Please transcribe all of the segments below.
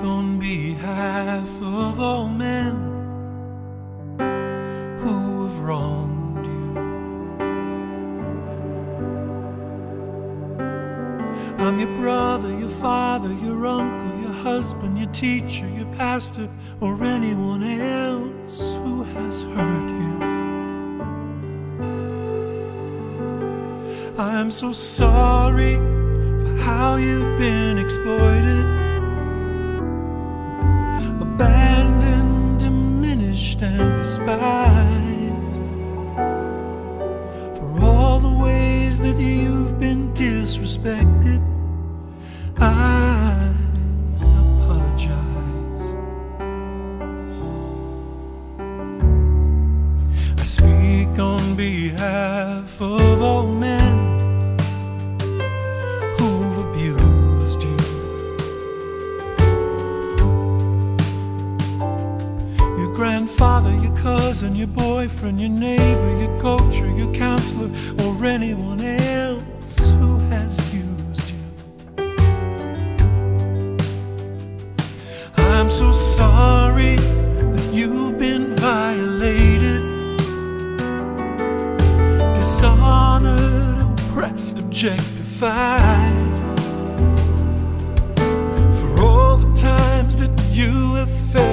on behalf of all men who have wronged you. I'm your brother, your father, your uncle, your husband, your teacher, your pastor, or anyone else who has hurt you. I'm so sorry for how you've been exploited, diminished, and despised. For all the ways that you've been disrespected, I apologize. I speak on behalf of all men cousin, your boyfriend, your neighbor, your coach, or your counselor, or anyone else who has used you. I'm so sorry that you've been violated, dishonored, oppressed, objectified. For all the times that you have felt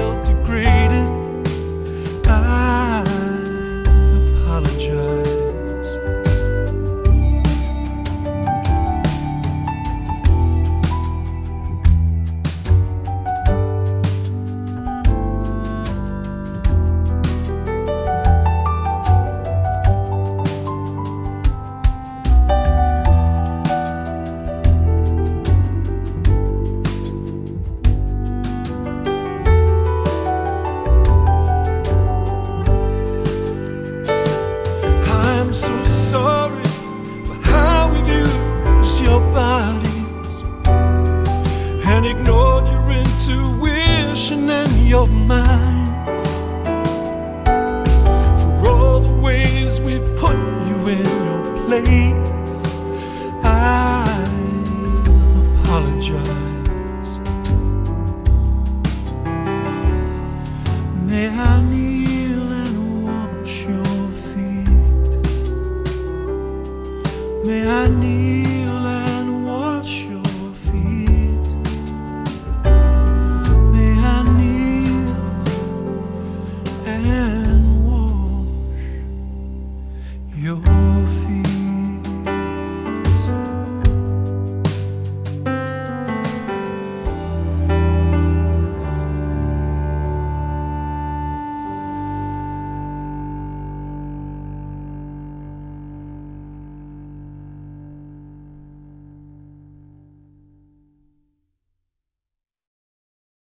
minds. For all the ways we've put you in your place, I apologize.